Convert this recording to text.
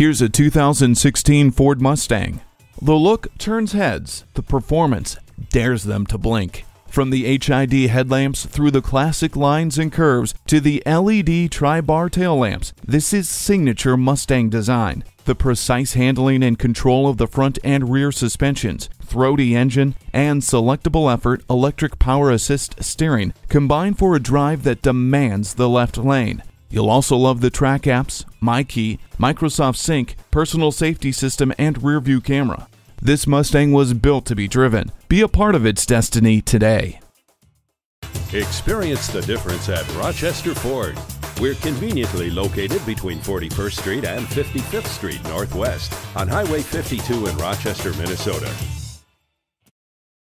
Here's a 2016 Ford Mustang. The look turns heads, the performance dares them to blink. From the HID headlamps through the classic lines and curves to the LED tri-bar tail lamps, this is signature Mustang design. The precise handling and control of the front and rear suspensions, throaty engine, and selectable effort electric power assist steering combine for a drive that demands the left lane. You'll also love the track apps, MyKey, Microsoft Sync, personal safety system, and rear view camera. This Mustang was built to be driven. Be a part of its destiny today. Experience the difference at Rochester Ford. We're conveniently located between 41st Street and 55th Street Northwest on Highway 52 in Rochester, Minnesota.